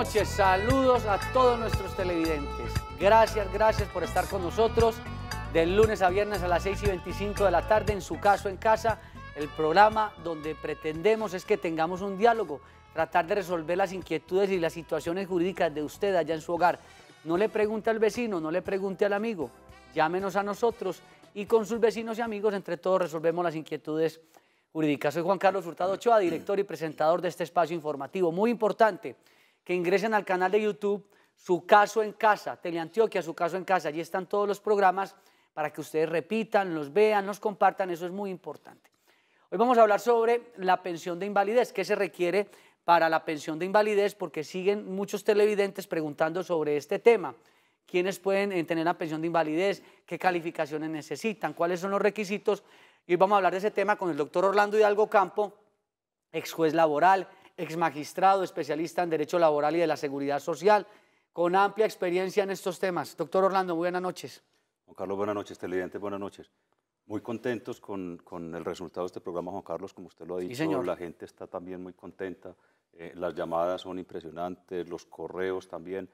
Noches, saludos a todos nuestros televidentes. Gracias, gracias por estar con nosotros del lunes a viernes a las 6 y 25 de la tarde en su caso en casa, el programa donde pretendemos es que tengamos un diálogo, tratar de resolver las inquietudes y las situaciones jurídicas de usted allá en su hogar. No le pregunte al vecino, no le pregunte al amigo, llámenos a nosotros y con sus vecinos y amigos entre todos resolvemos las inquietudes jurídicas. Soy Juan Carlos Hurtado Ochoa, director y presentador de este espacio informativo. Muy importante que ingresen al canal de YouTube Su Caso en Casa, Teleantioquia, Su Caso en Casa. Allí están todos los programas para que ustedes repitan, los vean, los compartan, eso es muy importante. Hoy vamos a hablar sobre la pensión de invalidez, qué se requiere para la pensión de invalidez, porque siguen muchos televidentes preguntando sobre este tema. ¿Quiénes pueden eh, tener la pensión de invalidez? ¿Qué calificaciones necesitan? ¿Cuáles son los requisitos? Y hoy vamos a hablar de ese tema con el doctor Orlando Hidalgo Campo, ex juez laboral, ex magistrado, especialista en Derecho Laboral y de la Seguridad Social, con amplia experiencia en estos temas. Doctor Orlando, buenas noches. Juan Carlos, buenas noches. Televidentes, buenas noches. Muy contentos con, el resultado de este programa, Juan Carlos, como usted lo ha dicho. señor. La gente está también muy contenta. Eh, las llamadas son impresionantes, los correos también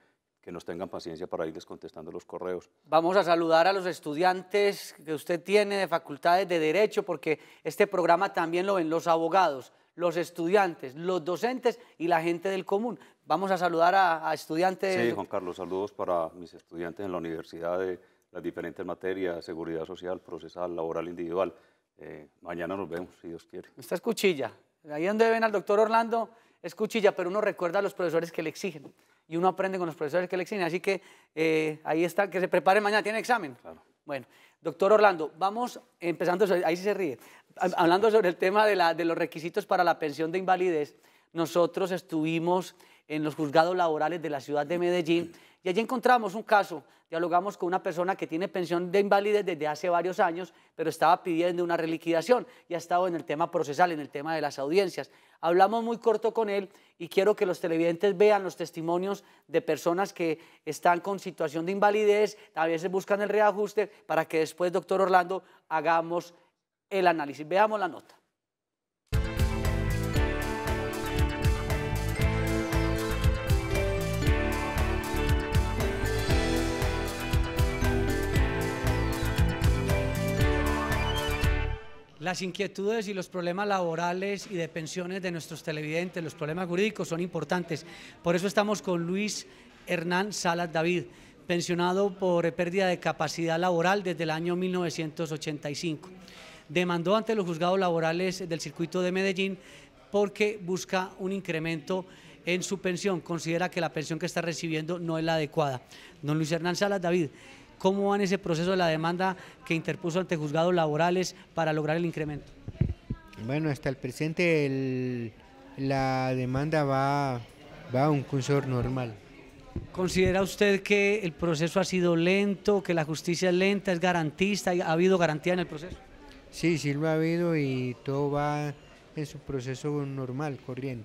que nos tengan paciencia para irles contestando los correos. Vamos a saludar a los estudiantes que usted tiene de facultades de Derecho, porque este programa también lo ven los abogados, los estudiantes, los docentes y la gente del común. Vamos a saludar a, estudiantes. Sí, Juan Carlos, saludos para mis estudiantes en la Universidad de las diferentes materias, seguridad social, procesal, laboral, individual. Eh, mañana nos vemos, si Dios quiere. Esta es cuchilla. Ahí donde ven al doctor Orlando es cuchilla, pero uno recuerda a los profesores que le exigen y uno aprende con los profesores que le exigen. Así que eh, ahí está, que se prepare mañana, ¿tiene examen? Claro. Bueno, doctor Orlando, vamos empezando, ahí sí se ríe, hablando sobre el tema de, la, de los requisitos para la pensión de invalidez. Nosotros estuvimos en los juzgados laborales de la ciudad de Medellín y allí encontramos un caso, dialogamos con una persona que tiene pensión de invalidez desde hace varios años, pero estaba pidiendo una reliquidación y ha estado en el tema procesal, en el tema de las audiencias. Hablamos muy corto con él y quiero que los televidentes vean los testimonios de personas que están con situación de invalidez, a veces buscan el reajuste, para que después, doctor Orlando, hagamos el análisis. Veamos la nota. Las inquietudes y los problemas laborales y de pensiones de nuestros televidentes, los problemas jurídicos son importantes. Por eso estamos con Luis Hernán Salas David, pensionado por pérdida de capacidad laboral desde el año 1985. Demandó ante los juzgados laborales del circuito de Medellín porque busca un incremento en su pensión. Considera que la pensión que está recibiendo no es la adecuada. Don Luis Hernán Salas David, ¿Cómo va en ese proceso de la demanda que interpuso ante juzgados laborales para lograr el incremento? Bueno, hasta el presente la demanda va, va a un curso normal. ¿Considera usted que el proceso ha sido lento, que la justicia es lenta, es garantista, ha habido garantía en el proceso? Sí, sí lo ha habido y todo va en su proceso normal, corriente.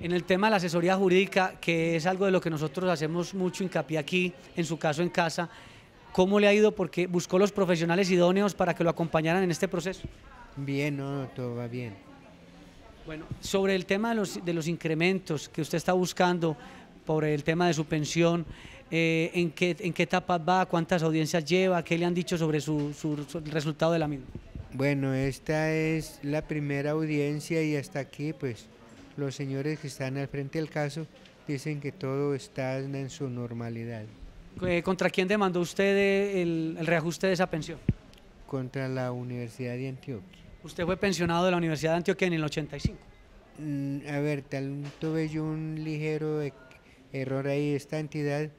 En el tema de la asesoría jurídica, que es algo de lo que nosotros hacemos mucho hincapié aquí, en su caso en casa, ¿Cómo le ha ido? Porque buscó los profesionales idóneos para que lo acompañaran en este proceso. Bien, no, todo va bien. Bueno, sobre el tema de los, de los incrementos que usted está buscando por el tema de su pensión, eh, ¿en, qué, ¿en qué etapa va? ¿Cuántas audiencias lleva? ¿Qué le han dicho sobre su, su, resultado de la misma? Bueno, esta es la primera audiencia y hasta aquí, pues, los señores que están al frente del caso dicen que todo está en su normalidad. Eh, ¿Contra quién demandó usted el, reajuste de esa pensión? Contra la Universidad de Antioquia. ¿Usted fue pensionado de la Universidad de Antioquia en el 85? Mm, a ver, tal tuve yo un ligero e, error ahí. Esta entidad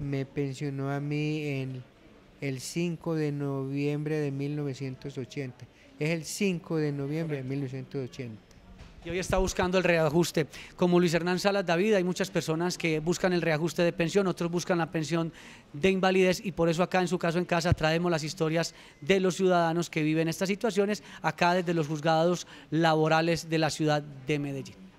me pensionó a mí en el 5 de noviembre de 1980. Es el 5 de noviembre de 1980 y hoy está buscando el reajuste. Como Luis Hernán Salas David, hay muchas personas que buscan el reajuste de pensión, otros buscan la pensión de invalidez y por eso acá en su caso en casa traemos las historias de los ciudadanos que viven estas situaciones acá desde los juzgados laborales de la ciudad de Medellín.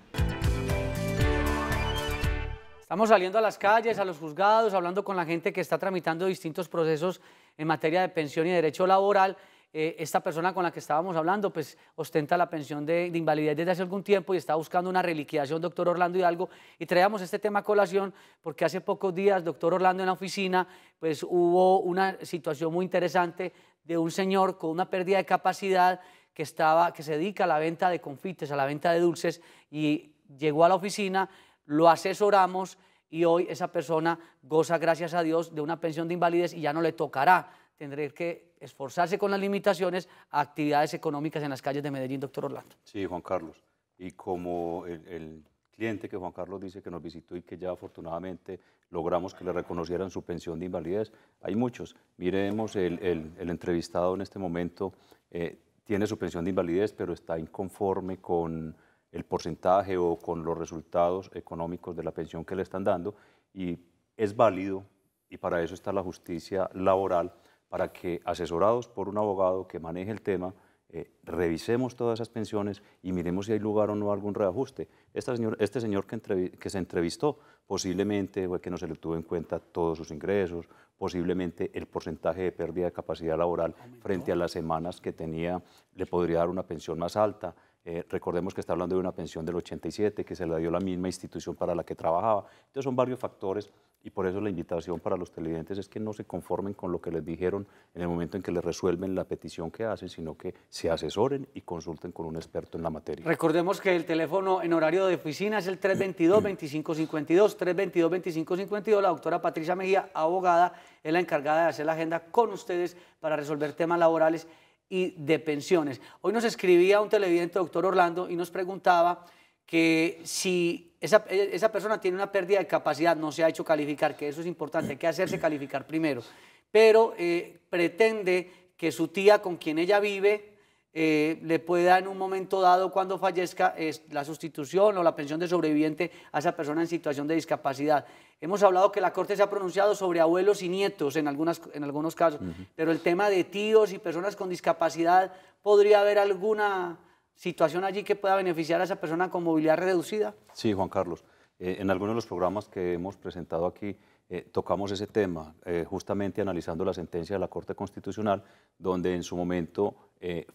Estamos saliendo a las calles, a los juzgados, hablando con la gente que está tramitando distintos procesos en materia de pensión y derecho laboral. Eh, esta persona con la que estábamos hablando, pues ostenta la pensión de, invalidez desde hace algún tiempo y está buscando una reliquidación, doctor Orlando Hidalgo, y traíamos este tema a colación porque hace pocos días, doctor Orlando, en la oficina, pues hubo una situación muy interesante de un señor con una pérdida de capacidad que, estaba, que se dedica a la venta de confites, a la venta de dulces, y llegó a la oficina, lo asesoramos y hoy esa persona goza, gracias a Dios, de una pensión de invalidez y ya no le tocará tendré que esforzarse con las limitaciones a actividades económicas en las calles de Medellín, doctor Orlando. Sí, Juan Carlos. Y como el, cliente que Juan Carlos dice que nos visitó y que ya afortunadamente logramos que le reconocieran su pensión de invalidez, hay muchos. Miremos, el, el, entrevistado en este momento eh, tiene su pensión de invalidez, pero está inconforme con el porcentaje o con los resultados económicos de la pensión que le están dando y es válido, y para eso está la justicia laboral, para que, asesorados por un abogado que maneje el tema, eh, revisemos todas esas pensiones y miremos si hay lugar o no algún reajuste. este señor que, que, se entrevistó posiblemente fue que no se le tuvo en cuenta todos sus ingresos, posiblemente el porcentaje de pérdida de capacidad laboral frente a las semanas que tenía le podría dar una pensión más alta. Eh, recordemos que está hablando de una pensión del 87 que se le dio la misma institución para la que trabajaba. Entonces son varios factores y por eso la invitación para los televidentes es que no se conformen con lo que les dijeron en el momento en que les resuelven la petición que hacen, sino que se asesoren y consulten con un experto en la materia. Recordemos que el teléfono en horario de oficina es el 322-2552, 322-2552. La doctora Patricia Mejía, abogada, es la encargada de hacer la agenda con ustedes para resolver temas laborales y de pensiones. Hoy nos escribía un televidente, doctor Orlando, y nos preguntaba que si esa, esa, persona tiene una pérdida de capacidad, no se ha hecho calificar, que eso es importante, hay que hacerse calificar primero, pero eh, pretende que su tía con quien ella vive eh, le pueda en un momento dado, cuando fallezca, la sustitución o la pensión de sobreviviente a esa persona en situación de discapacidad. Hemos hablado que la Corte se ha pronunciado sobre abuelos y nietos en, algunas, en algunos casos, pero el tema de tíos y personas con discapacidad, ¿podría haber alguna situación allí que pueda beneficiar a esa persona con movilidad reducida? Sí, Juan Carlos. Eh, en algunos de los programas que hemos presentado aquí eh, tocamos ese tema, eh, justamente analizando la sentencia de la Corte Constitucional, donde en su momento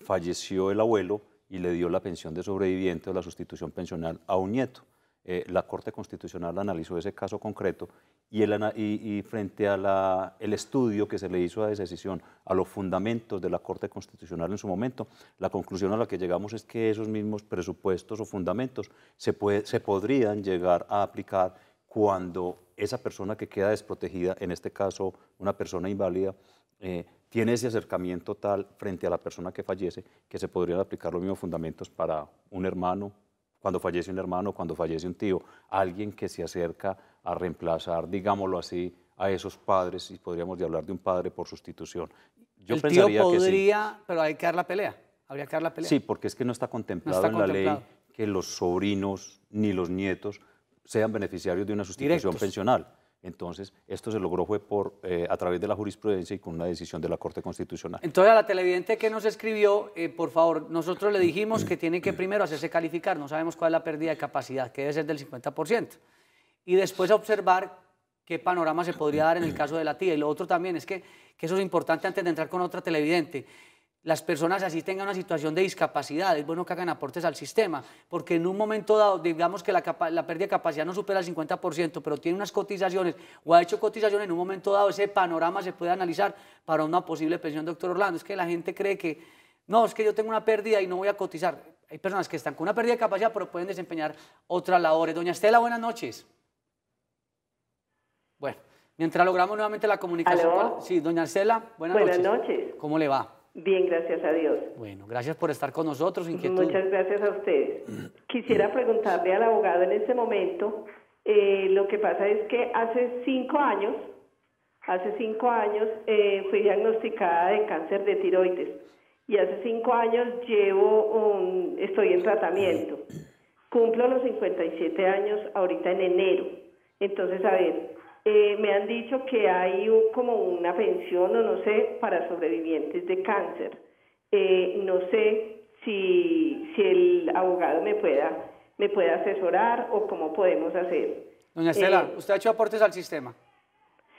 falleció el abuelo y le dio la pensión de sobreviviente o la sustitución pensional a un nieto. la Corte Constitucional analizó ese caso concreto y, frente al estudio que se le hizo a esa decisión, a los fundamentos de la Corte Constitucional en su momento, la conclusión a la que llegamos es que esos mismos presupuestos o fundamentos se, se podrían llegar a aplicar cuando esa persona que queda desprotegida, en este caso una persona inválida, eh, tiene ese acercamiento tal frente a la persona que fallece que se podrían aplicar los mismos fundamentos para un hermano, cuando fallece un hermano, cuando fallece un tío, alguien que se acerca a reemplazar, digámoslo así, a esos padres, y podríamos hablar de un padre por sustitución. Yo el tío podría, pero hay que dar la pelea, habría que dar la pelea. Sí, porque es que no está contemplado en la ley que los sobrinos ni los nietos sean beneficiarios de una sustitución pensional. Entonces, esto se logró fue por, eh, a través de la jurisprudencia y con una decisión de la Corte Constitucional. Entonces, a la televidente que nos escribió, eh, por favor, nosotros le dijimos que tiene que primero hacerse calificar, no sabemos cuál es la pérdida de capacidad, que debe ser del 50%, y después observar qué panorama se podría dar en el caso de la tía. Y lo otro también es que, que eso es importante antes de entrar con otra televidente las personas así tengan una situación de discapacidad, es bueno que hagan aportes al sistema, porque en un momento dado, digamos que la, pérdida de capacidad no supera el 50%, pero tiene unas cotizaciones o ha hecho cotizaciones, en un momento dado ese panorama se puede analizar para una posible pensión, doctor Orlando. Es que la gente cree que, no, es que yo tengo una pérdida y no voy a cotizar. Hay personas que están con una pérdida de capacidad, pero pueden desempeñar otras labores. Doña Estela, buenas noches. Bueno, mientras logramos nuevamente la comunicación. Sí, doña Estela, buenas, buenas noches. ¿Cómo le va? Bien, gracias a Dios. Bueno, gracias por estar con nosotros. Muchas gracias a ustedes. Quisiera preguntarle al abogado en este momento, eh, lo que pasa es que hace cinco años, hace cinco años eh, fui diagnosticada de cáncer de tiroides y hace cinco años llevo un, estoy en tratamiento. Cumplo los 57 años ahorita en enero. Entonces, a ver, eh, me han dicho que hay como una pensión o no sé para sobrevivientes de cáncer. Eh, no sé si, si el abogado me pueda, me pueda asesorar o cómo podemos hacer. Doña Estela, eh, ¿usted ha hecho aportes al sistema?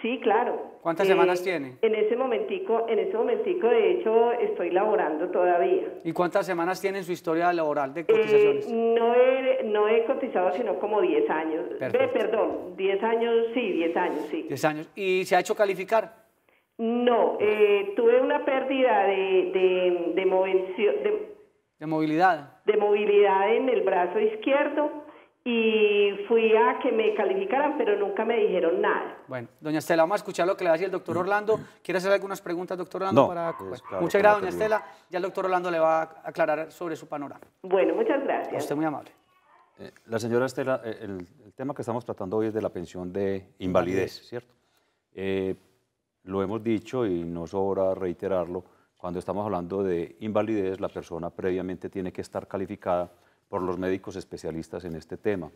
Sí, claro. ¿Cuántas semanas tiene? En ese momentico, en ese momentico, de hecho, estoy laborando todavía. ¿Y cuántas semanas tiene en su historia laboral de cotizaciones? Eh, no, he, no he cotizado sino como 10 años. Perfecto. perdón, 10 años, sí, 10 años, sí. 10 años. ¿Y se ha hecho calificar? No, eh, tuve una pérdida de, de, de- ¿De movilidad? de movilidad en el brazo izquierdo y fui a que me calificaran, pero nunca me dijeron nada. Bueno, doña Estela, vamos a escuchar lo que le va a decir el doctor Orlando. ¿Quiere hacer algunas preguntas, doctor Orlando? No, para... pues, claro, muchas gracias, doña. Estela. Ya el doctor Orlando le va a aclarar sobre su panorama. Bueno, muchas A gracias. usted muy amable. Eh, La señora Estela, eh, el, el tema que estamos tratando hoy es de la pensión de invalidez, ¿cierto? Eh, lo hemos dicho y no sobra reiterarlo, cuando estamos hablando de invalidez, la persona previamente tiene que estar calificada por los médicos especialistas en este tema.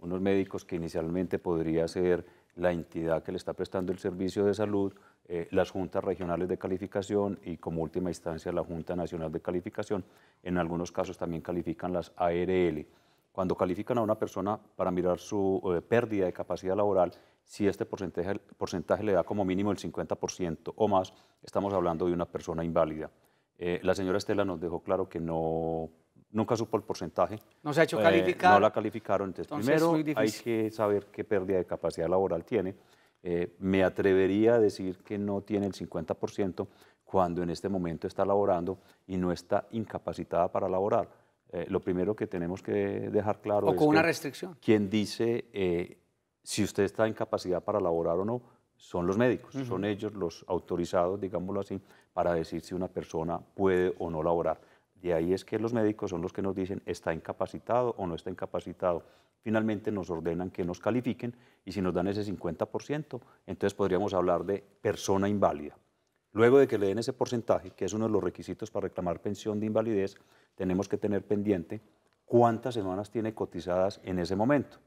Unos médicos que inicialmente podría ser la entidad que le está prestando el servicio de salud, eh, las juntas regionales de calificación y como última instancia la Junta Nacional de Calificación. En algunos casos también califican las ARL. Cuando califican a una persona para mirar su eh, pérdida de capacidad laboral, si este porcentaje, porcentaje le da como mínimo el 50% o más, estamos hablando de una persona inválida. Eh, la señora Estela nos dejó claro que no, nunca supo el porcentaje. No se ha hecho Eh, calificar. no la calificaron. Entonces, Entonces, primero hay que saber qué pérdida de capacidad laboral tiene. Eh, me atrevería a decir que no tiene el 50% cuando en este momento está laborando y no está incapacitada para laborar. Eh, lo primero que tenemos que dejar claro O es con una restricción. quien dice eh, si usted está en capacidad para laborar o no son los médicos, son ellos los autorizados, digámoslo así, para decir si una persona puede o no laborar. De ahí es que los médicos son los que nos dicen está incapacitado o no está incapacitado. Finalmente nos ordenan que nos califiquen y si nos dan ese 50%, entonces podríamos hablar de persona inválida. Luego de que le den ese porcentaje, que es uno de los requisitos para reclamar pensión de invalidez, tenemos que tener pendiente cuántas semanas tiene cotizadas en ese momento.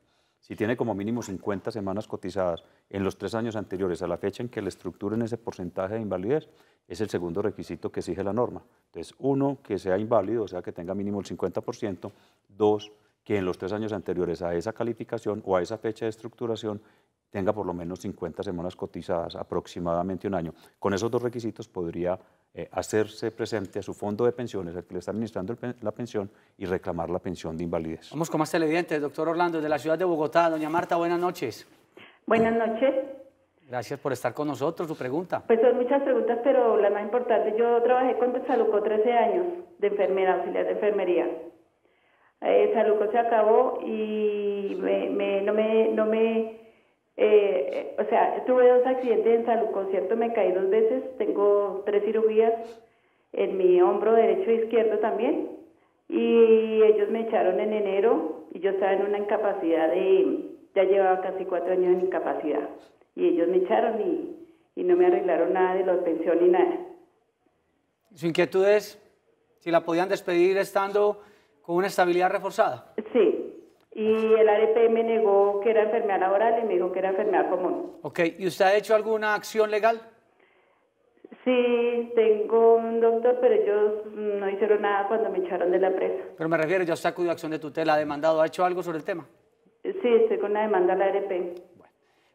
Si tiene como mínimo 50 semanas cotizadas en los tres años anteriores a la fecha en que le estructuren ese porcentaje de invalidez, es el segundo requisito que exige la norma. Entonces, uno, que sea inválido, o sea, que tenga mínimo el 50%. Dos, que en los tres años anteriores a esa calificación o a esa fecha de estructuración tenga por lo menos 50 semanas cotizadas, aproximadamente un año. Con esos dos requisitos podría eh, hacerse presente a su fondo de pensiones, al que le está administrando pen- la pensión, y reclamar la pensión de invalidez. Vamos con más televidentes, doctor Orlando, de la ciudad de Bogotá. Doña Marta, buenas noches. Buenas noches. Gracias por estar con nosotros. Su pregunta. Pues son muchas preguntas, pero la más importante, yo trabajé con Saluco 13 años de enfermera, auxiliar de enfermería. Eh, Saluco se acabó y me, me- no me, no me, eh, o sea, tuve dos accidentes en Saluco, ¿cierto? Me caí dos veces, tengo tres cirugías en mi hombro derecho e izquierdo también. Y ellos me echaron en enero y yo estaba en una incapacidad de, ya llevaba casi cuatro años en incapacidad. Y ellos me echaron y, y no me arreglaron nada de la pensión ni nada. Su inquietud es si la podían despedir estando con una estabilidad reforzada. Sí. Y el ARP me negó que era enfermedad laboral y me dijo que era enfermedad común. Ok, ¿y usted ha hecho alguna acción legal? Sí, tengo un doctor, pero ellos no hicieron nada cuando me echaron de la empresa. Pero me refiero, ya usted acudió a acción de tutela, ha demandado, ¿ha hecho algo sobre el tema? Sí, estoy con una demanda al ARP.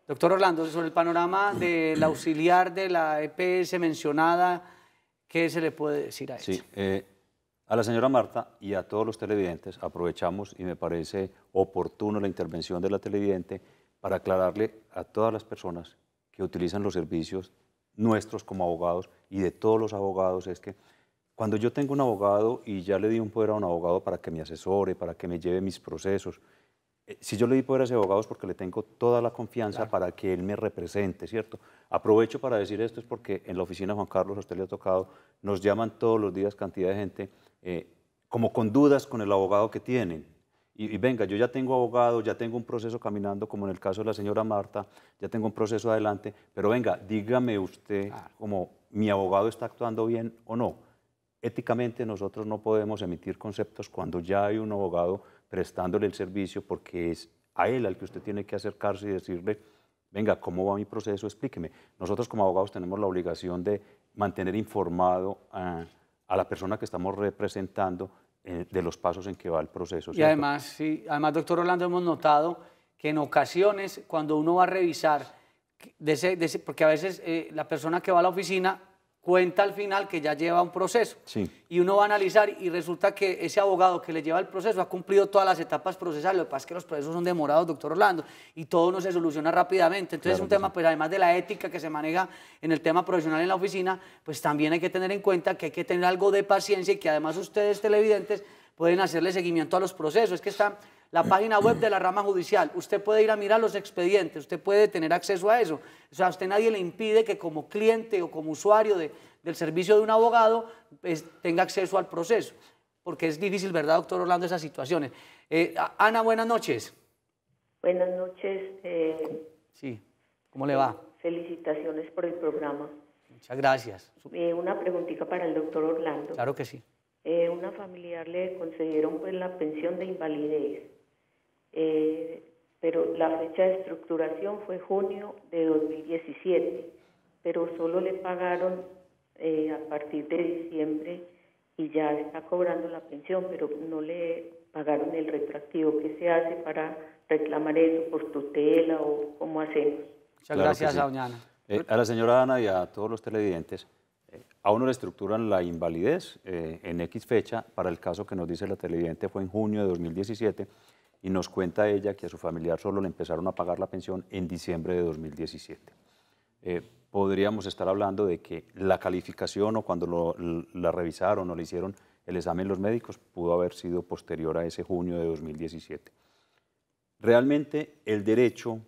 Doctor Orlando, sobre el panorama del auxiliar de la EPS mencionada, ¿qué se le puede decir a eso? Sí, eh, a la señora Marta y a todos los televidentes aprovechamos y me parece oportuno la intervención de la televidente para aclararle a todas las personas que utilizan los servicios nuestros como abogados y de todos los abogados es que cuando yo tengo un abogado y ya le di un poder a un abogado para que me asesore, para que me lleve mis procesos, eh, si yo le di poder a ese abogado es porque le tengo toda la confianza para que él me represente, ¿cierto? Aprovecho para decir esto es porque en la oficina Juan Carlos, a usted le ha tocado, nos llaman todos los días cantidad de gente eh, como con dudas con el abogado que tienen. Y, y venga, yo ya tengo abogado, ya tengo un proceso caminando, como en el caso de la señora Marta, ya tengo un proceso adelante, pero venga, dígame usted como mi abogado está actuando bien o no. Éticamente nosotros no podemos emitir conceptos cuando ya hay un abogado prestándole el servicio porque es a él al que usted tiene que acercarse y decirle, venga, ¿cómo va mi proceso? Explíqueme. Nosotros como abogados tenemos la obligación de mantener informado a, a la persona que estamos representando eh, de los pasos en que va el proceso. Y además, sí, además, doctor Orlando, hemos notado que en ocasiones, cuando uno va a revisar de ese, de ese- porque a veces eh, la persona que va a la oficina cuenta al final que ya lleva un proceso. Sí. Y uno va a analizar y resulta que ese abogado que le lleva el proceso ha cumplido todas las etapas procesales. Lo que pasa es que los procesos son demorados, doctor Orlando, y todo no se soluciona rápidamente. Entonces es un tema, pues además de la ética que se maneja en el tema profesional en la oficina, pues también hay que tener en cuenta que hay que tener algo de paciencia y que además ustedes televidentes pueden hacerle seguimiento a los procesos. Es que está la página web de la rama judicial. Usted puede ir a mirar los expedientes, usted puede tener acceso a eso. O sea, a usted nadie le impide que como cliente o como usuario de- del servicio de un abogado pues, tenga acceso al proceso. Porque es difícil, ¿verdad, doctor Orlando, esas situaciones? Eh, Ana, buenas noches. Buenas noches, eh, Sí, ¿cómo le va? felicitaciones por el programa. Muchas gracias. Eh, una preguntita para el doctor Orlando. Claro que sí. Una familiar le concedieron pues la pensión de invalidez, eh, pero la fecha de estructuración fue junio de 2017, pero solo le pagaron eh, a partir de diciembre y ya está cobrando la pensión, pero no le pagaron el retroactivo. ¿Qué se hace para reclamar eso por tutela o cómo hacemos? Muchas Claro que gracias sí. a doña Ana. Eh, a la señora Ana y a todos los televidentes, eh, a uno le estructuran la invalidez eh, en X fecha, para el caso que nos dice la televidente fue en junio de 2017, y nos cuenta ella que a su familiar solo le empezaron a pagar la pensión en diciembre de 2017. Eh, podríamos estar hablando de que la calificación o cuando lo- la revisaron o le hicieron el examen los médicos pudo haber sido posterior a ese junio de 2017. Realmente el derecho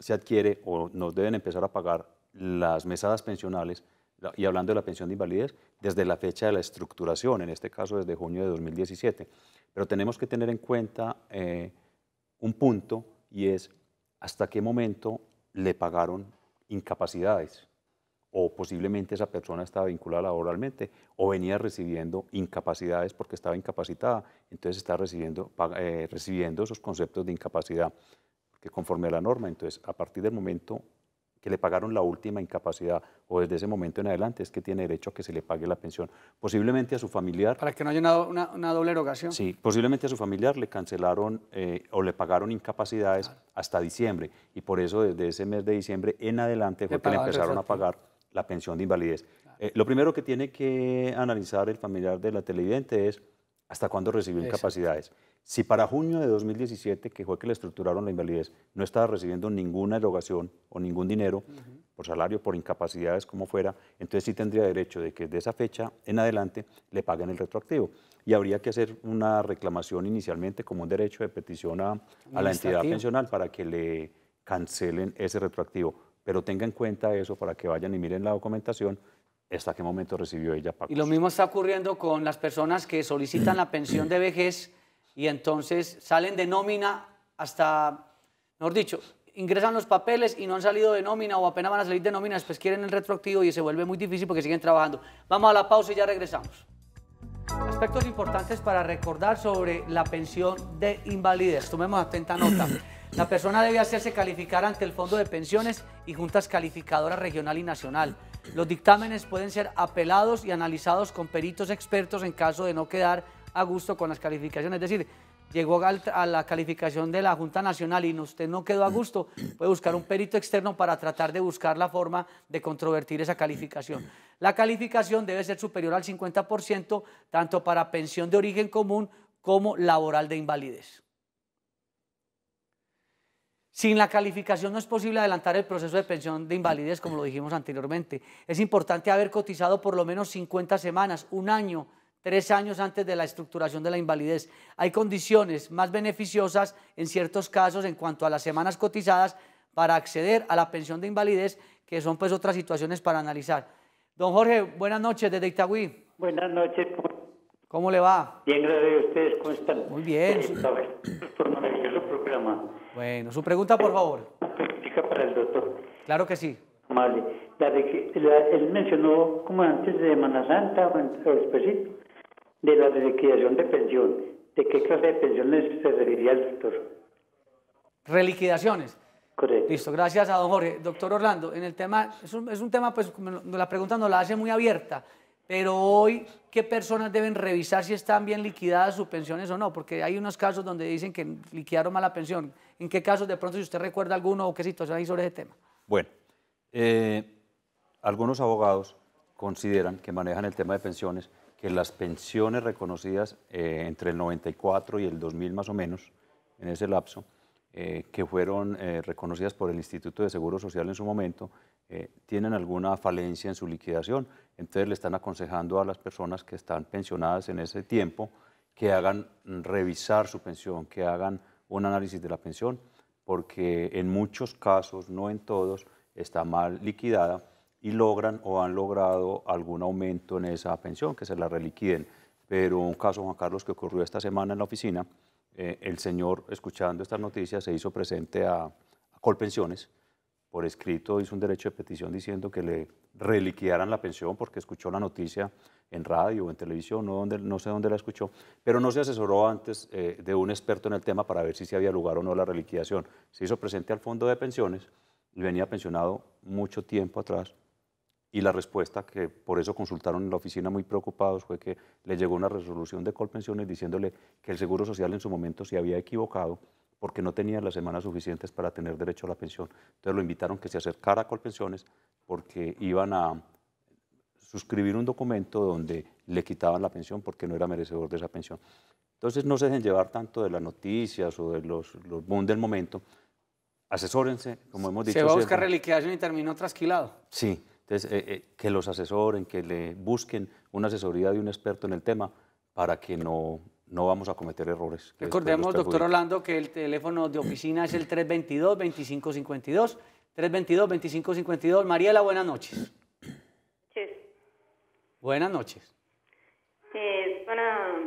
se adquiere o nos deben empezar a pagar las mesadas pensionales, y hablando de la pensión de invalidez, desde la fecha de la estructuración, en este caso desde junio de 2017. Pero tenemos que tener en cuenta eh, un punto y es hasta qué momento le pagaron incapacidades o posiblemente esa persona estaba vinculada laboralmente o venía recibiendo incapacidades porque estaba incapacitada, entonces está recibiendo, eh, recibiendo esos conceptos de incapacidad, que conforme a la norma, entonces a partir del momento que le pagaron la última incapacidad o desde ese momento en adelante es que tiene derecho a que se le pague la pensión, posiblemente a su familiar. Para que no haya una, una- una doble erogación. Sí, posiblemente a su familiar le cancelaron eh, o le pagaron incapacidades hasta diciembre y por eso desde ese mes de diciembre en adelante fue que le empezaron a pagar la pensión de invalidez. Eh, lo primero que tiene que analizar el familiar de la televidente es hasta cuándo recibió Exacto. incapacidades. Si para junio de 2017, que fue que le estructuraron la invalidez, no estaba recibiendo ninguna erogación o ningún dinero por salario, por incapacidades, como fuera, entonces sí tendría derecho de que de esa fecha en adelante le paguen el retroactivo. Y habría que hacer una reclamación inicialmente como un derecho de petición a, a la entidad pensional para que le cancelen ese retroactivo. Pero tenga en cuenta eso para que vayan y miren la documentación hasta qué momento recibió ella pagos. Y lo mismo está ocurriendo con las personas que solicitan la pensión de vejez y entonces salen de nómina hasta, mejor dicho, ingresan los papeles y no han salido de nómina o apenas van a salir de nómina, después quieren el retroactivo y se vuelve muy difícil porque siguen trabajando. Vamos a la pausa y ya regresamos. Aspectos importantes para recordar sobre la pensión de invalidez. Tomemos atenta nota. La persona debe hacerse calificar ante el Fondo de Pensiones y juntas calificadoras regional y nacional. Los dictámenes pueden ser apelados y analizados con peritos expertos en caso de no quedar a gusto con las calificaciones. Es decir, llegó a la calificación de la Junta Nacional y usted no quedó a gusto, puede buscar un perito externo para tratar de buscar la forma de controvertir esa calificación. La calificación debe ser superior al 50%, tanto para pensión de origen común como laboral de invalidez. Sin la calificación no es posible adelantar el proceso de pensión de invalidez, como lo dijimos anteriormente. Es importante haber cotizado por lo menos 50 semanas, un año, tres años antes de la estructuración de la invalidez. Hay condiciones más beneficiosas en ciertos casos en cuanto a las semanas cotizadas para acceder a la pensión de invalidez, que son pues otras situaciones para analizar. Don Jorge, buenas noches desde Itagüí. Buenas noches, ¿Cómo le va? bien gracias a ustedes, ¿cómo están? Muy bien. Por maravilloso programa. Bueno, su pregunta, por favor. Una preguntita para el doctor. Claro que sí. Amable. La de que- la- él mencionó como antes de Semana Santa o despuésito, de la liquidación de pensión. ¿De qué clase de pensiones se referiría el doctor? Reliquidaciones. Correcto. Listo, gracias a don Jorge. Doctor Orlando, en el tema, es un, es un tema, pues la pregunta nos la hace muy abierta, pero hoy, ¿qué personas deben revisar si están bien liquidadas sus pensiones o no? Porque hay unos casos donde dicen que liquidaron mal la pensión. ¿En qué casos de pronto, si usted recuerda alguno o qué situación hay sobre ese tema? Bueno, Eh, algunos abogados consideran que manejan el tema de pensiones, que las pensiones reconocidas eh, entre el 94 y el 2000 más o menos, en ese lapso, eh, que fueron reconocidas por el Instituto de Seguro Social en su momento, tienen alguna falencia en su liquidación. Entonces le están aconsejando a las personas que están pensionadas en ese tiempo que hagan revisar su pensión, que hagan un análisis de la pensión, porque en muchos casos, no en todos, está mal liquidada y logran o han logrado algún aumento en esa pensión, que se la reliquiden. Pero un caso, Juan Carlos, que ocurrió esta semana en la oficina, eh, el señor, escuchando estas noticias, se hizo presente a, a Colpensiones, por escrito hizo un derecho de petición diciendo que le reliquidaran la pensión porque escuchó la noticia en radio o en televisión, no, donde, no sé dónde la escuchó, pero no se asesoró antes eh, de un experto en el tema para ver si se había lugar o no la reliquidación. Se hizo presente al fondo de pensiones y venía pensionado mucho tiempo atrás y la respuesta que por eso consultaron en la oficina muy preocupados fue que le llegó una resolución de Colpensiones diciéndole que el Seguro Social en su momento se había equivocado porque no tenía las semanas suficientes para tener derecho a la pensión. Entonces lo invitaron que se acercara a Colpensiones porque iban a suscribir un documento donde le quitaban la pensión porque no era merecedor de esa pensión. Entonces no se dejen llevar tanto de las noticias o de los, los boom del momento. Asesórense, como hemos dicho. Se va a buscar reliquidación y terminó trasquilado. Sí, entonces eh, eh, que los asesoren, que le busquen una asesoría de un experto en el tema para que no, no vamos a cometer errores. Recordemos, doctor Orlando, que el teléfono de oficina es el 322-2552. 322-2552. Mariela, buenas noches. Sí. Buenas noches. Eh, para,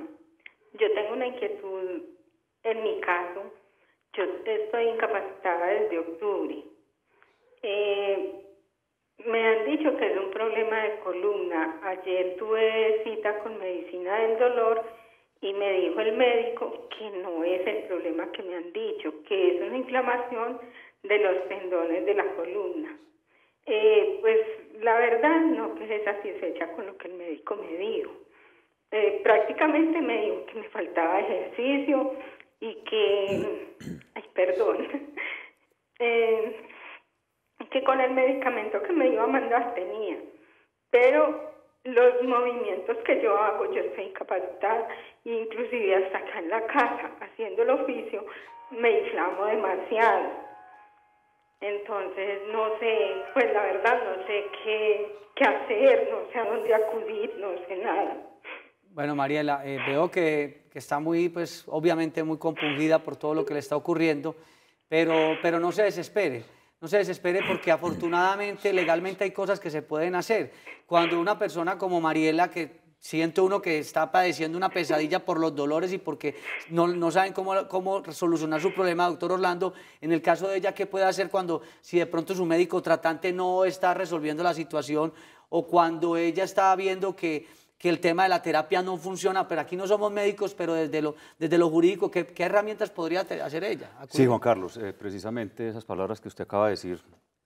yo tengo una inquietud en mi caso. Yo estoy incapacitada desde octubre. Eh, me han dicho que es un problema de columna. Ayer tuve cita con medicina del dolor y me dijo el médico que no es el problema que me han dicho, que es una inflamación de los tendones de la columna. Eh, pues la verdad no quedé satisfecha con lo que el médico me dijo. Eh, prácticamente me dijo que me faltaba ejercicio y que, ay, perdón, eh, que con el medicamento que me iba a mandar tenía, pero los movimientos que yo hago, yo estoy incapacitada, inclusive hasta acá en la casa, haciendo el oficio, me inflamo demasiado. Entonces, no sé, pues la verdad no sé qué, qué hacer, no sé a dónde acudir, no sé nada. Bueno, Mariela, eh, veo que, que, está muy, pues, obviamente muy compungida por todo lo que le está ocurriendo, pero, pero no se desespere no se desespere porque afortunadamente legalmente hay cosas que se pueden hacer. Cuando una persona como Mariela, que siente uno que está padeciendo una pesadilla por los dolores y porque no, no saben cómo, cómo solucionar su problema, doctor Orlando, en el caso de ella, ¿qué puede hacer cuando si de pronto su médico tratante no está resolviendo la situación o cuando ella está viendo que que el tema de la terapia no funciona, pero aquí no somos médicos, pero desde lo, desde lo jurídico, ¿qué, herramientas podría hacer ella? Sí, Juan Carlos, eh, precisamente esas palabras que usted acaba de decir,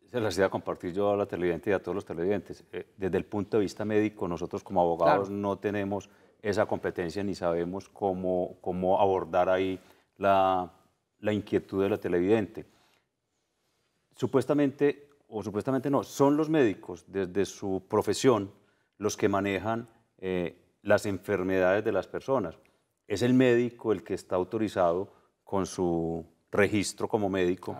se las iba a compartir yo a la televidente y a todos los televidentes. Eh, desde el punto de vista médico, nosotros como abogados no tenemos esa competencia ni sabemos cómo, cómo abordar ahí la, la inquietud de la televidente. Supuestamente, o supuestamente no, son los médicos desde su profesión los que manejan eh, las enfermedades de las personas. Es el médico el que está autorizado con su registro como médico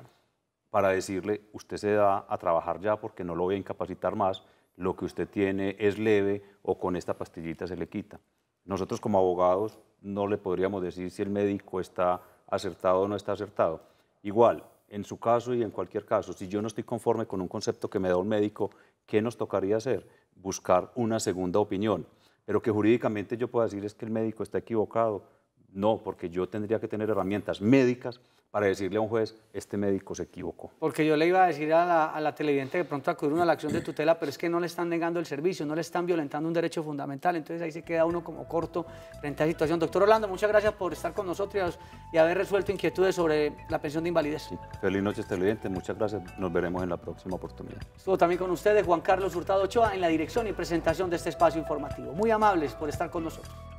para decirle, usted se da a trabajar ya porque no lo voy a incapacitar más, lo que usted tiene es leve o con esta pastillita se le quita. Nosotros como abogados no le podríamos decir si el médico está acertado o no está acertado. Igual, en su caso y en cualquier caso, si yo no estoy conforme con un concepto que me da un médico, ¿qué nos tocaría hacer? Buscar una segunda opinión pero que jurídicamente yo pueda decir es que el médico está equivocado. No, porque yo tendría que tener herramientas médicas para decirle a un juez, este médico se equivocó. Porque yo le iba a decir a la, a la televidente que pronto acudir a la acción de tutela, pero es que no le están negando el servicio, no le están violentando un derecho fundamental, entonces ahí se queda uno como corto frente a la situación. Doctor Orlando, muchas gracias por estar con nosotros y haber resuelto inquietudes sobre la pensión de invalidez. Feliz noche, televidente, muchas gracias, nos veremos en la próxima oportunidad. Estuvo también con ustedes Juan Carlos Hurtado Ochoa en la dirección y presentación de este espacio informativo. Muy amables por estar con nosotros.